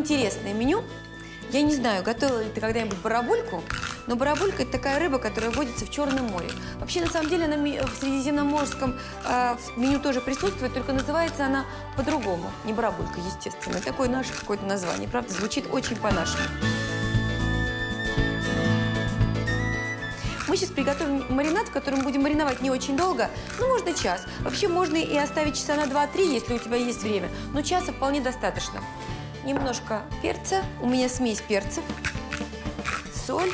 Интересное меню. Я не знаю, готовила ли ты когда-нибудь барабульку, но барабулька – это такая рыба, которая водится в Черном море. Вообще, на самом деле, она в средиземноморском э, меню тоже присутствует, только называется она по-другому. Не барабулька, естественно. Такое наше какое-то название, правда? Звучит очень по-нашему. Мы сейчас приготовим маринад, в котором будем мариновать не очень долго, ну, можно час. Вообще можно и оставить часа на 2-3, если у тебя есть время, но часа вполне достаточно. Немножко перца, у меня смесь перцев, соль.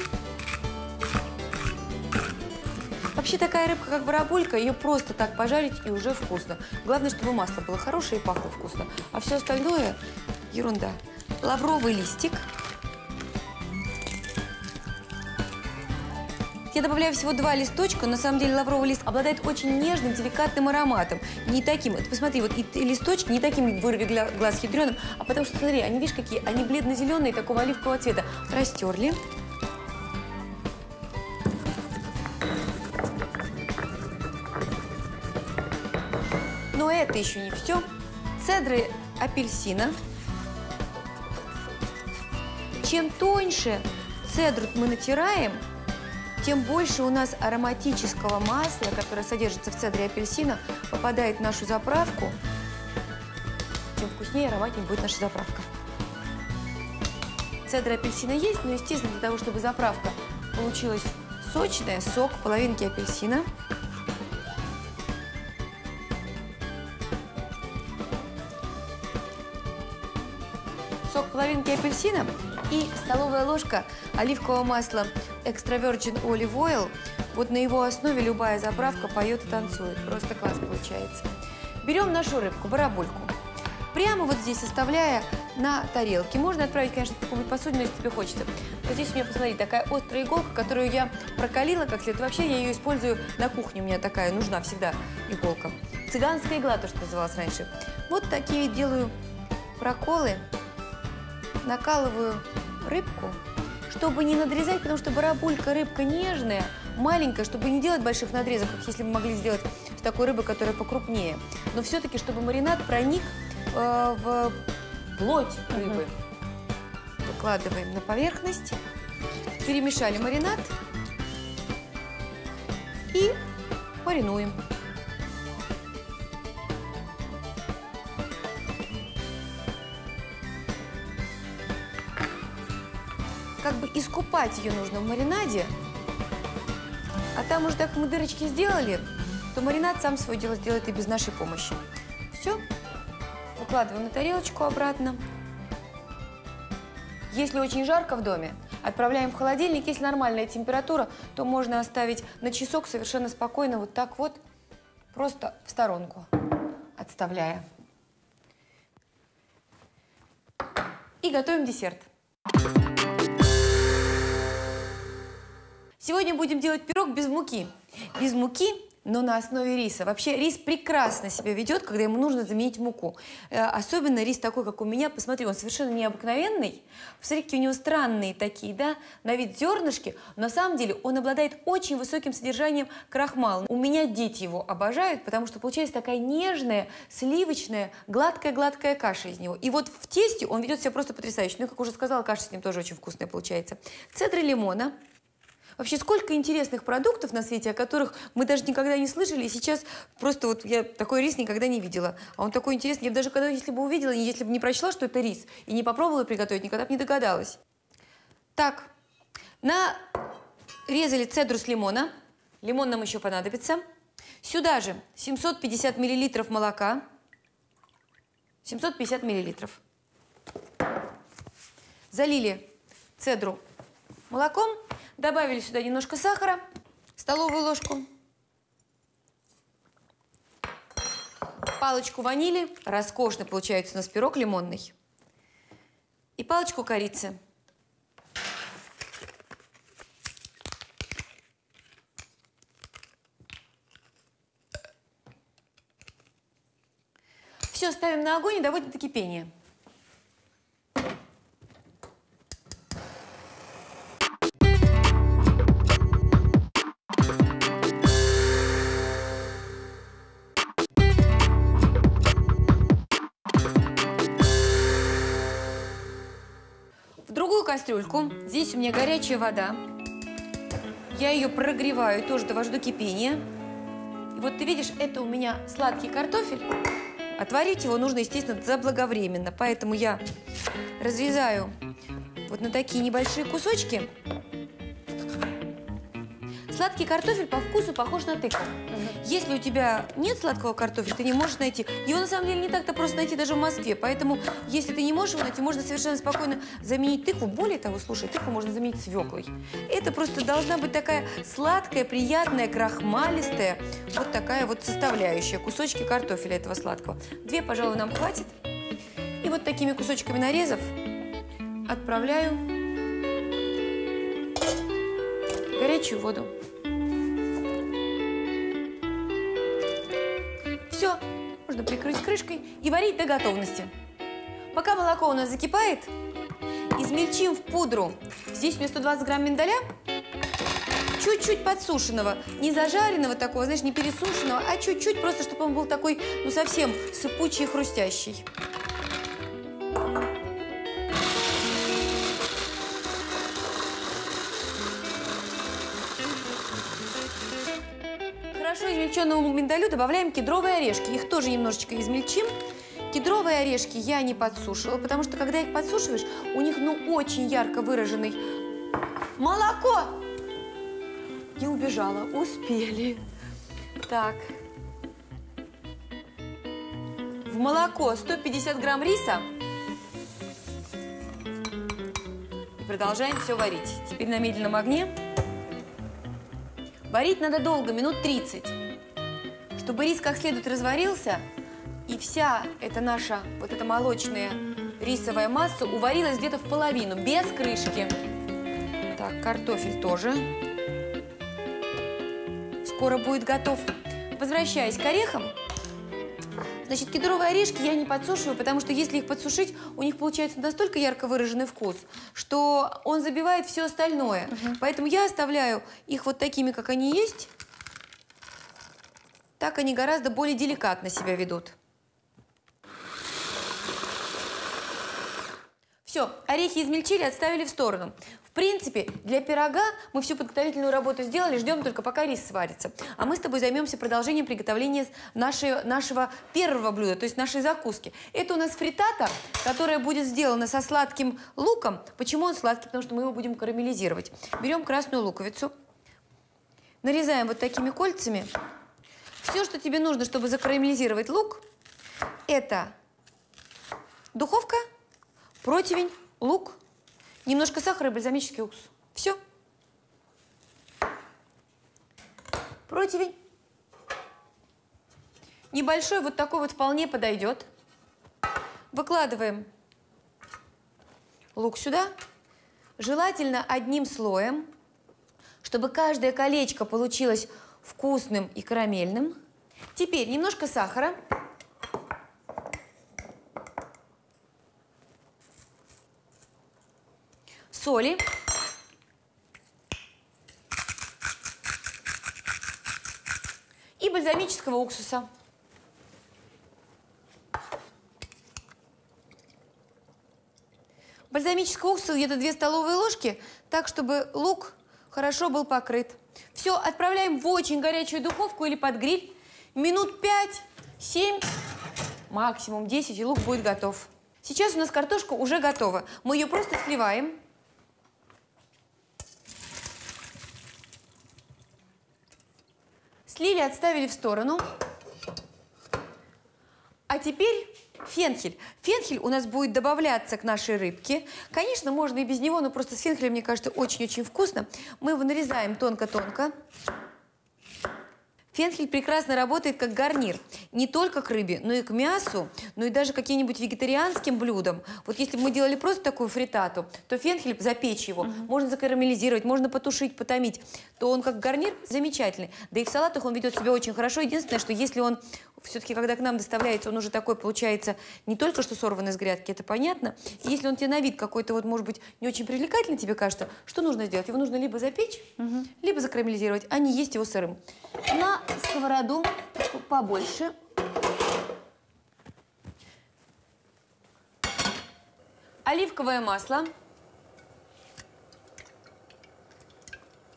Вообще такая рыбка, как барабулька, ее просто так пожарить и уже вкусно. Главное, чтобы масло было хорошее и пахло вкусно. А все остальное – ерунда. Лавровый листик – Я добавляю всего два листочка, на самом деле лавровый лист обладает очень нежным, деликатным ароматом. Не таким, ты посмотри, вот и, листочки не таким вырви глаз хитреным, а потому что, смотри, они, видишь, какие, они бледно-зеленые, такого оливкового цвета. Растерли. Но это еще не все. Цедры апельсина. Чем тоньше цедру мы натираем, тем больше у нас ароматического масла, которое содержится в цедре апельсина, попадает в нашу заправку, тем вкуснее и ароматнее будет наша заправка. Цедра апельсина есть, но, естественно, для того, чтобы заправка получилась сочная, сок половинки апельсина. Сок половинки апельсина и столовая ложка оливкового масла Extra Virgin Olive Oil. Вот на его основе любая заправка поет и танцует. Просто класс получается. Берем нашу рыбку, барабульку. Прямо вот здесь оставляя на тарелке. Можно отправить, конечно, в какую-нибудь посудину, если тебе хочется. Вот здесь у меня, посмотри, такая острая иголка, которую я прокалила как следует. Вообще я ее использую на кухне, у меня такая нужна всегда иголка. Цыганская игла, то, что называлось раньше. Вот такие делаю проколы накалываю рыбку, чтобы не надрезать, потому что барабулька рыбка нежная, маленькая, чтобы не делать больших надрезов, как если бы могли сделать с такой рыбой, которая покрупнее. Но все-таки, чтобы маринад проник э, в плоть рыбы. Выкладываем на поверхность, перемешали маринад и маринуем. Искупать ее нужно в маринаде. А там уже так мы дырочки сделали, то маринад сам свое дело сделает и без нашей помощи. Все. Выкладываем на тарелочку обратно. Если очень жарко в доме, отправляем в холодильник. Если нормальная температура, то можно оставить на часок совершенно спокойно, вот так вот, просто в сторонку, отставляя. И готовим десерт. Сегодня будем делать пирог без муки. Без муки, но на основе риса. Вообще рис прекрасно себя ведет, когда ему нужно заменить муку. Э, Особенно рис такой, как у меня. Посмотри, он совершенно необыкновенный. Посмотри, у него странные такие, да, на вид зернышки. Но на самом деле он обладает очень высоким содержанием крахмала. У меня дети его обожают, потому что получается такая нежная, сливочная, гладкая-гладкая каша из него. И вот в тесте он ведет себя просто потрясающе. Ну, как уже сказала, каша с ним тоже очень вкусная получается. Цедры лимона. Вообще, сколько интересных продуктов на свете, о которых мы даже никогда не слышали. И сейчас просто вот я такой рис никогда не видела. А он такой интересный. Я даже когда, если бы увидела, если бы не прочла, что это рис, и не попробовала приготовить, никогда бы не догадалась. Так, нарезали цедру с лимона. Лимон нам еще понадобится. Сюда же 750 миллилитров молока. 750 миллилитров. Залили цедру молоком. Добавили сюда немножко сахара, столовую ложку, палочку ванили, роскошно получается у нас пирог лимонный, и палочку корицы. Все, ставим на огонь и доводим до кипения. Кастрюльку. Здесь у меня горячая вода. Я ее прогреваю, тоже довожу до кипения. И вот ты видишь, это у меня сладкий картофель. Отварить его нужно, естественно, заблаговременно. Поэтому я разрезаю вот на такие небольшие кусочки. Сладкий картофель по вкусу похож на тыкву. Если у тебя нет сладкого картофеля, ты не можешь найти. Его на самом деле не так-то просто найти даже в Москве. Поэтому, если ты не можешь его найти, можно совершенно спокойно заменить тыкву. Более того, слушай, тыкву можно заменить свеклой. Это просто должна быть такая сладкая, приятная, крахмалистая, вот такая вот составляющая, кусочки картофеля этого сладкого. Две, пожалуй, нам хватит. И вот такими кусочками нарезав отправляю в горячую воду. Можно прикрыть крышкой и варить до готовности. Пока молоко у нас закипает, измельчим в пудру. Здесь у меня 120 грамм миндаля, чуть-чуть подсушенного, не зажаренного такого, знаешь, не пересушенного, а чуть-чуть, просто чтобы он был такой, ну, совсем сыпучий и хрустящий. Хорошо измельченному миндалю добавляем кедровые орешки. Их тоже немножечко измельчим. Кедровые орешки я не подсушивала, потому что когда их подсушиваешь, у них ну очень ярко выраженный молоко. Я убежала, успели. Так. В молоко 150 грамм риса. И продолжаем все варить. Теперь на медленном огне. Варить надо долго, минут 30, чтобы рис как следует разварился, и вся эта наша, вот эта молочная рисовая масса уварилась где-то в половину, без крышки. Так, картофель тоже. Скоро будет готов. Возвращаясь к орехам, Значит, кедровые орешки я не подсушиваю, потому что если их подсушить, у них получается настолько ярко выраженный вкус, что он забивает все остальное. Угу. Поэтому я оставляю их вот такими, как они есть. Так они гораздо более деликатно себя ведут. Все, орехи измельчили, отставили в сторону принципе, для пирога мы всю подготовительную работу сделали, ждем только пока рис сварится. А мы с тобой займемся продолжением приготовления нашей, нашего первого блюда, то есть нашей закуски. Это у нас фритата, которая будет сделана со сладким луком. Почему он сладкий? Потому что мы его будем карамелизировать. Берем красную луковицу, нарезаем вот такими кольцами. Все, что тебе нужно, чтобы закарамелизировать лук, это духовка, противень, лук – Немножко сахара и бальзамический уксус. Все. Противень. Небольшой, вот такой вот вполне подойдет. Выкладываем лук сюда. Желательно одним слоем, чтобы каждое колечко получилось вкусным и карамельным. Теперь немножко сахара. Соли. И бальзамического уксуса. Бальзамического уксуса где-то 2 столовые ложки, так, чтобы лук хорошо был покрыт. Все, отправляем в очень горячую духовку или под гриль. Минут 5-7, максимум 10, и лук будет готов. Сейчас у нас картошка уже готова. Мы ее просто сливаем. Слили, отставили в сторону. А теперь фенхель. Фенхель у нас будет добавляться к нашей рыбке. Конечно, можно и без него, но просто с фенхелем, мне кажется, очень-очень вкусно. Мы его нарезаем тонко-тонко. Фенхель прекрасно работает как гарнир. Не только к рыбе, но и к мясу, но и даже каким-нибудь вегетарианским блюдам. Вот если бы мы делали просто такую фритату, то фенхель, запечь его, угу. можно закарамелизировать, можно потушить, потомить, то он как гарнир замечательный. Да и в салатах он ведет себя очень хорошо. Единственное, что если он все-таки, когда к нам доставляется, он уже такой получается не только что сорванный с грядки, это понятно. И если он тебе на вид какой-то, вот, может быть, не очень привлекательный тебе кажется, что нужно сделать? Его нужно либо запечь, угу. либо закарамелизировать, а не есть его сырым. На сковороду побольше оливковое масло,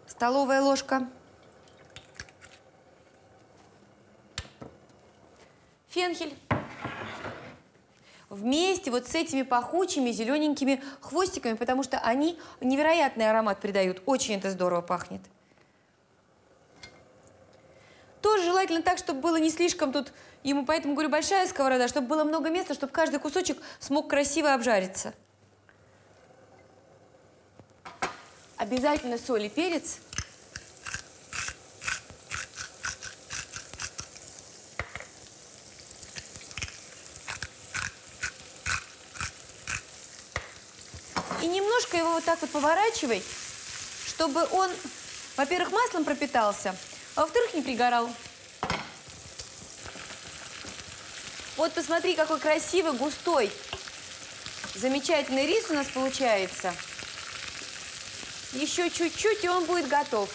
столовая ложка, Фенхель. Вместе вот с этими пахучими зелененькими хвостиками, потому что они невероятный аромат придают. Очень это здорово пахнет. Тоже желательно так, чтобы было не слишком тут, ему поэтому говорю, большая сковорода, чтобы было много места, чтобы каждый кусочек смог красиво обжариться. Обязательно соль и перец. И вот поворачивай, чтобы он, во-первых, маслом пропитался, а во-вторых, не пригорал. Вот посмотри, какой красивый, густой, замечательный рис у нас получается. Еще чуть-чуть, и он будет готов.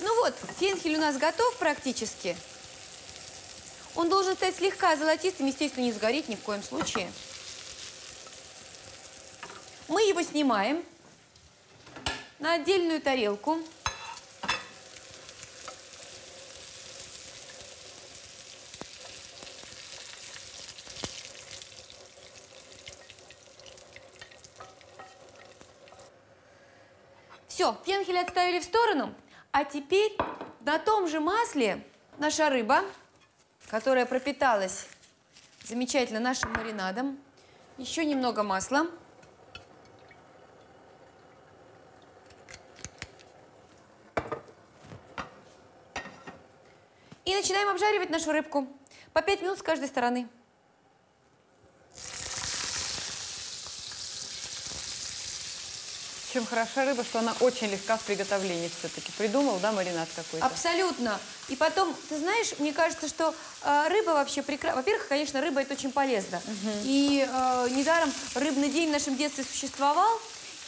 Ну вот, фенхель у нас готов практически. Он должен стать слегка золотистым, естественно, не сгореть ни в коем случае. Мы его снимаем на отдельную тарелку. Все, пенхель отставили в сторону. А теперь на том же масле наша рыба, которая пропиталась замечательно нашим маринадом. Еще немного масла. И начинаем обжаривать нашу рыбку. По 5 минут с каждой стороны. Чем хороша рыба, что она очень легка в приготовлении все-таки. Придумал, да, маринад какой-то? Абсолютно. И потом, ты знаешь, мне кажется, что э, рыба вообще прекрасна. Во-первых, конечно, рыба это очень полезно. Угу. И э, недаром рыбный день в нашем детстве существовал.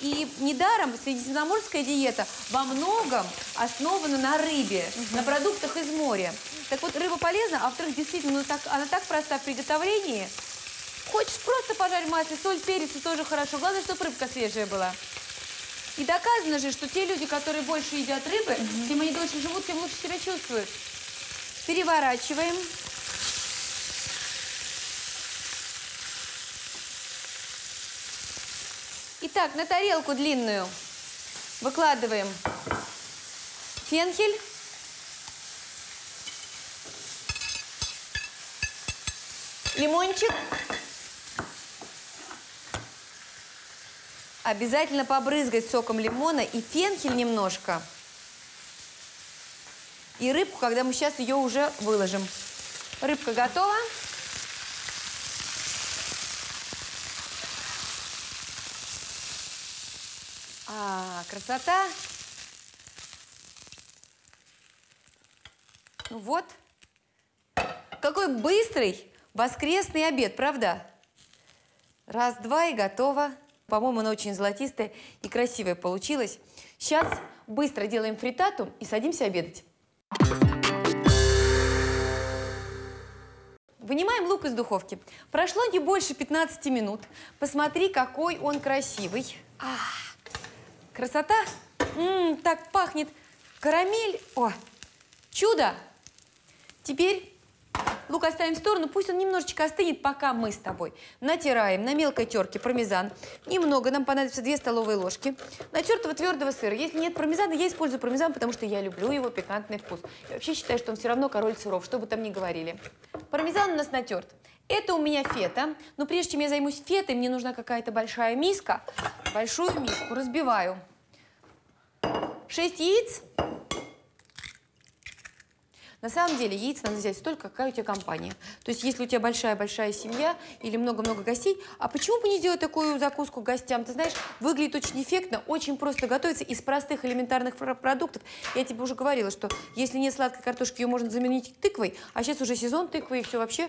И недаром средиземноморская диета во многом основана на рыбе, угу. на продуктах из моря. Так вот, рыба полезна, а во-вторых, действительно, ну, так, она так проста в приготовлении. Хочешь просто пожарить в масле, соль, перец, и тоже хорошо. Главное, чтобы рыбка свежая была. И доказано же, что те люди, которые больше едят рыбы, угу. тем они дольше живут, тем лучше себя чувствуют. Переворачиваем. Итак, на тарелку длинную выкладываем фенхель. Лимончик. Обязательно побрызгать соком лимона и фенхель немножко. И рыбку, когда мы сейчас ее уже выложим. Рыбка готова. А, красота. Ну вот. Какой быстрый воскресный обед, правда? Раз-два и готово. По-моему, она очень золотистая и красивая получилась. Сейчас быстро делаем фритату и садимся обедать. Вынимаем лук из духовки. Прошло не больше 15 минут. Посмотри, какой он красивый. А, красота! М -м, так пахнет карамель. О, чудо! Теперь Лук оставим в сторону, пусть он немножечко остынет, пока мы с тобой натираем на мелкой терке пармезан. Немного, нам понадобится 2 столовые ложки. Натертого твердого сыра. Если нет пармезана, я использую пармезан, потому что я люблю его пикантный вкус. Я вообще считаю, что он все равно король сыров, что бы там ни говорили. Пармезан у нас натерт. Это у меня фета. Но прежде чем я займусь фетой, мне нужна какая-то большая миска. Большую миску разбиваю. 6 яиц. На самом деле яиц надо взять столько, какая у тебя компания. То есть если у тебя большая-большая семья или много-много гостей, а почему бы не сделать такую закуску гостям? Ты знаешь, выглядит очень эффектно, очень просто готовится из простых элементарных продуктов. Я тебе уже говорила, что если нет сладкой картошки, ее можно заменить тыквой, а сейчас уже сезон тыквы, и все вообще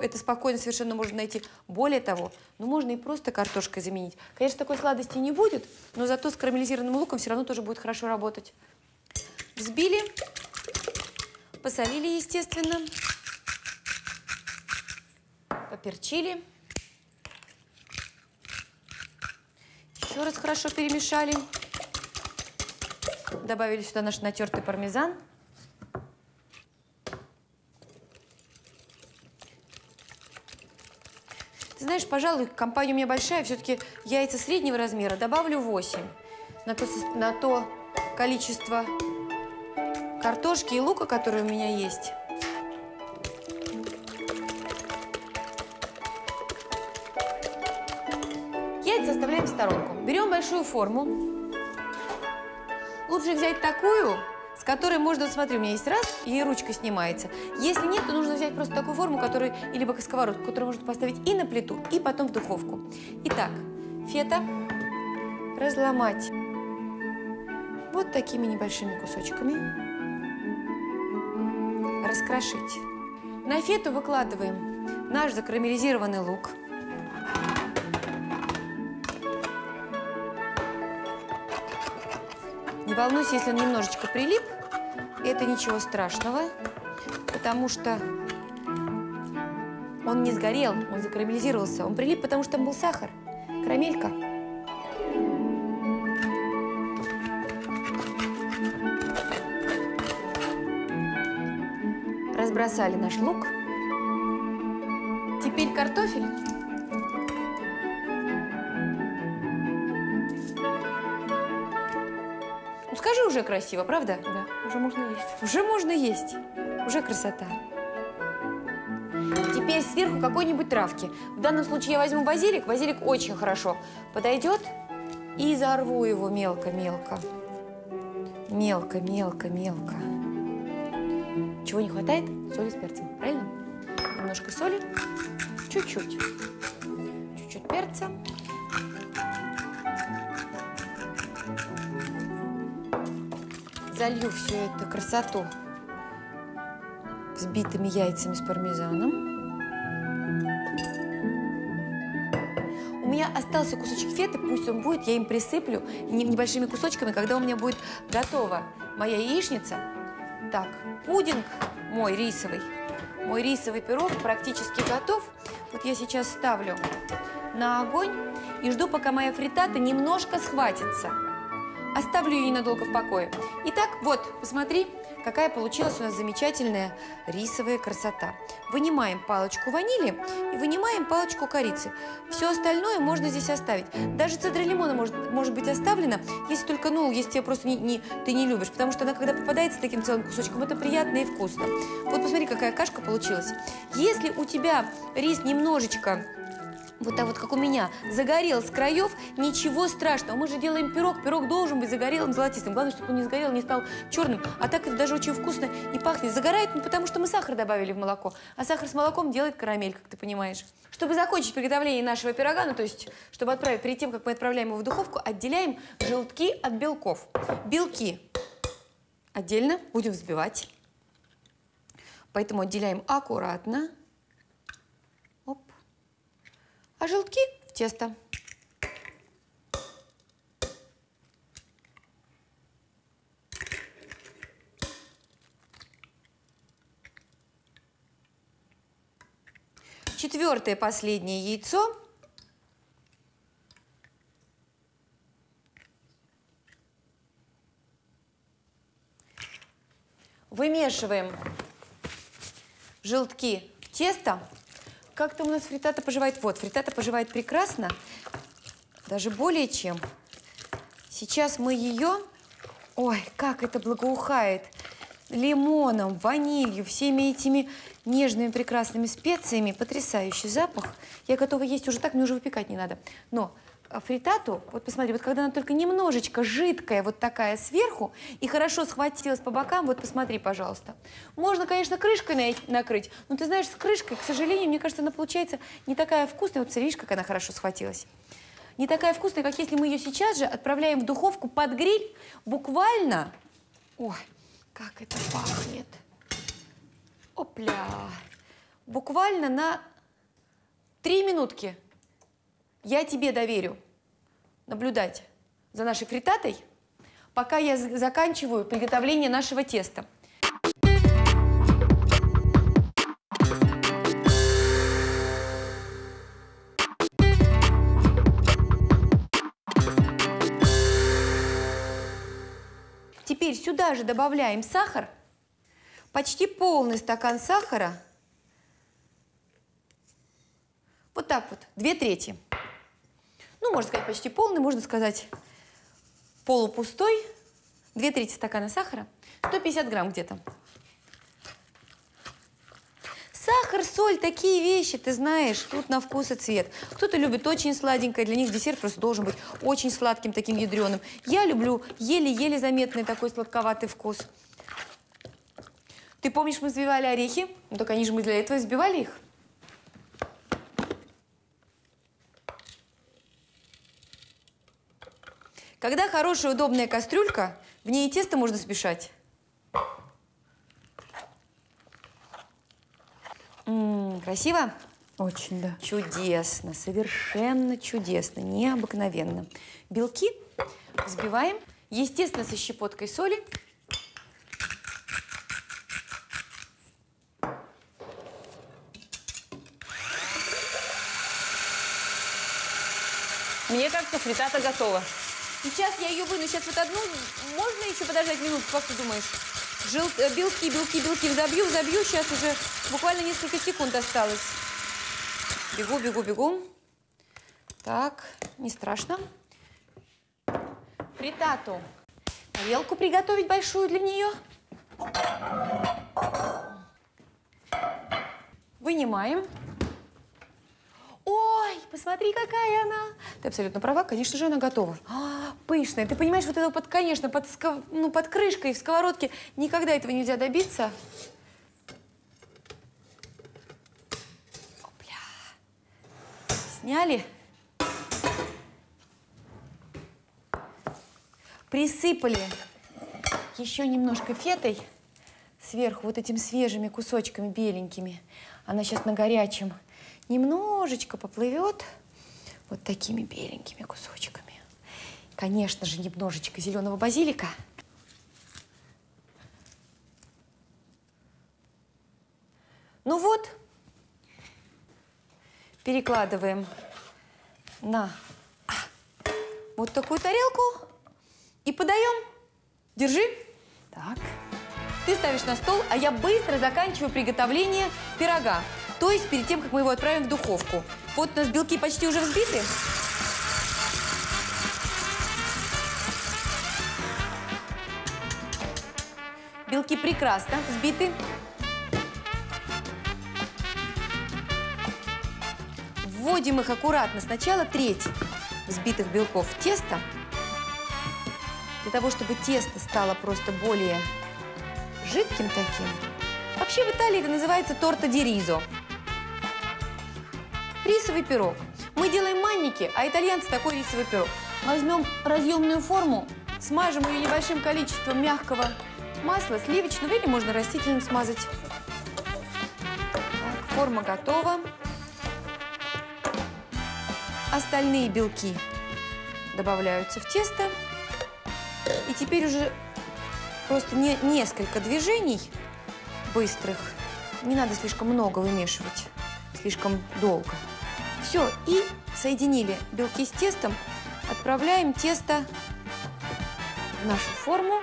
это спокойно совершенно можно найти. Более того, ну можно и просто картошкой заменить. Конечно, такой сладости не будет, но зато с карамелизированным луком все равно тоже будет хорошо работать. Взбили. Посолили, естественно. Поперчили. Еще раз хорошо перемешали. Добавили сюда наш натертый пармезан. Ты знаешь, пожалуй, компания у меня большая, все-таки яйца среднего размера добавлю 8 на то, на то количество картошки и лука, которые у меня есть. Яйца оставляем в сторонку. Берем большую форму. Лучше взять такую, с которой можно, смотри, у меня есть раз, и ручка снимается. Если нет, то нужно взять просто такую форму, которую, или сковородку, которую можно поставить и на плиту, и потом в духовку. Итак, фета разломать вот такими небольшими кусочками. Раскрошить. На фету выкладываем наш закарамелизированный лук. Не волнуйся, если он немножечко прилип, это ничего страшного, потому что он не сгорел, он закарамелизировался. Он прилип, потому что там был сахар, карамелька. Разбросали наш лук. Теперь картофель. Ну скажи уже красиво, правда? Да, уже можно есть. Уже можно есть. Уже красота. Теперь сверху какой-нибудь травки. В данном случае я возьму базилик. Базилик очень хорошо подойдет. И зарву его мелко-мелко. Мелко, мелко, мелко. Чего не хватает? Соли с перцем, правильно? Немножко соли. Чуть-чуть. Чуть-чуть перца. Залью всю эту красоту взбитыми яйцами с пармезаном. У меня остался кусочек феты, пусть он будет, я им присыплю не- небольшими кусочками, когда у меня будет готова моя яичница. Так, пудинг мой рисовый, мой рисовый пирог практически готов. Вот я сейчас ставлю на огонь и жду, пока моя фритата немножко схватится. Оставлю ее ненадолго в покое. Итак, вот, посмотри, какая получилась у нас замечательная рисовая красота. Вынимаем палочку ванили и вынимаем палочку корицы. Все остальное можно здесь оставить. Даже цедра лимона может, может быть оставлена, если только, ну, если тебе просто не, не- ты не любишь. Потому что она, когда попадается таким целым кусочком, это приятно и вкусно. Вот посмотри, какая кашка получилась. Если у тебя рис немножечко вот так вот, как у меня, загорел с краев, ничего страшного. Мы же делаем пирог, пирог должен быть загорелым, золотистым. Главное, чтобы он не сгорел, не стал черным. А так это даже очень вкусно и пахнет. Загорает, ну, потому что мы сахар добавили в молоко. А сахар с молоком делает карамель, как ты понимаешь. Чтобы закончить приготовление нашего пирога, ну, то есть, чтобы отправить, перед тем, как мы отправляем его в духовку, отделяем желтки от белков. Белки отдельно будем взбивать. Поэтому отделяем аккуратно. А желтки в тесто. Четвертое, последнее яйцо. Вымешиваем желтки в тесто. Как там у нас фритата поживает? Вот, фритата поживает прекрасно, даже более чем. Сейчас мы ее... Ой, как это благоухает! Лимоном, ванилью, всеми этими нежными прекрасными специями. Потрясающий запах. Я готова есть уже так, мне уже выпекать не надо. Но фритату, вот посмотри, вот когда она только немножечко жидкая, вот такая сверху, и хорошо схватилась по бокам, вот посмотри, пожалуйста. Можно, конечно, крышкой на- накрыть, но ты знаешь, с крышкой, к сожалению, мне кажется, она получается не такая вкусная. Вот смотри, видишь, как она хорошо схватилась. Не такая вкусная, как если мы ее сейчас же отправляем в духовку под гриль, буквально... Ой, как это пахнет. Опля. Буквально на три минутки я тебе доверю наблюдать за нашей фритатой, пока я заканчиваю приготовление нашего теста. Теперь сюда же добавляем сахар, почти полный стакан сахара, вот так вот, две трети. Ну, можно сказать, почти полный, можно сказать полупустой. Две трети стакана сахара, 150 грамм где-то. Сахар, соль, такие вещи, ты знаешь, тут на вкус и цвет. Кто-то любит очень сладенькое, для них десерт просто должен быть очень сладким, таким ядреным. Я люблю еле-еле заметный такой сладковатый вкус. Ты помнишь, мы взбивали орехи? Ну так они же мы для этого взбивали их. Когда хорошая удобная кастрюлька, в ней и тесто можно смешать. М -м, красиво? Очень, да. Чудесно, совершенно чудесно, необыкновенно. Белки взбиваем, естественно, со щепоткой соли. Мне кажется, фритата готова. Сейчас я ее выну. Сейчас вот одну. Можно еще подождать минуту, как ты думаешь? Жел... э, Белки, белки, белки взобью, взобью. Сейчас уже буквально несколько секунд осталось. Бегу, бегу, бегу. Так, не страшно. Фритату. Тарелку приготовить большую для нее. Вынимаем. Посмотри, какая она. Ты абсолютно права, конечно же, она готова. А, пышная. Ты понимаешь, вот это под, конечно, под, ну, под крышкой в сковородке никогда этого нельзя добиться. Опля. Сняли. Присыпали еще немножко фетой сверху вот этими свежими кусочками беленькими. Она сейчас на горячем немножечко поплывет вот такими беленькими кусочками. Конечно же, немножечко зеленого базилика. Ну вот, перекладываем на вот такую тарелку и подаем. Держи. Так. Ты ставишь на стол, а я быстро заканчиваю приготовление пирога. То есть перед тем, как мы его отправим в духовку. Вот у нас белки почти уже взбиты. Белки прекрасно взбиты. Вводим их аккуратно. Сначала треть взбитых белков в тесто. Для того, чтобы тесто стало просто более жидким таким. Вообще в Италии это называется торта ди ризо. Рисовый пирог. Мы делаем манники, а итальянцы такой рисовый пирог. Возьмем разъемную форму, смажем ее небольшим количеством мягкого масла, сливочного или можно растительным смазать. Так, форма готова. Остальные белки добавляются в тесто. И теперь уже просто не, несколько движений быстрых. Не надо слишком много вымешивать, слишком долго. Все, и соединили белки с тестом. Отправляем тесто в нашу форму.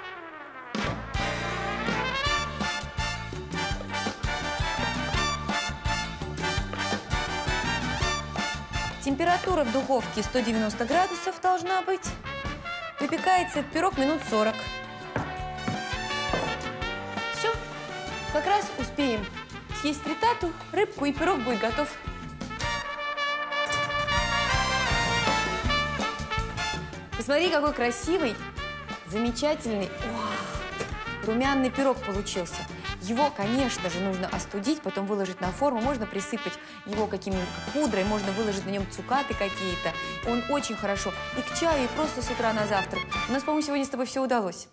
Температура в духовке 190 градусов должна быть. Выпекается пирог минут 40. Все, как раз успеем съесть фритату, рыбку и пирог будет готов. Посмотри, какой красивый, замечательный, Уа, румяный пирог получился. Его, конечно же, нужно остудить, потом выложить на форму. Можно присыпать его какими-нибудь пудрой, можно выложить на нем цукаты какие-то. Он очень хорошо. И к чаю, и просто с утра на завтрак. У нас, по-моему, сегодня с тобой все удалось.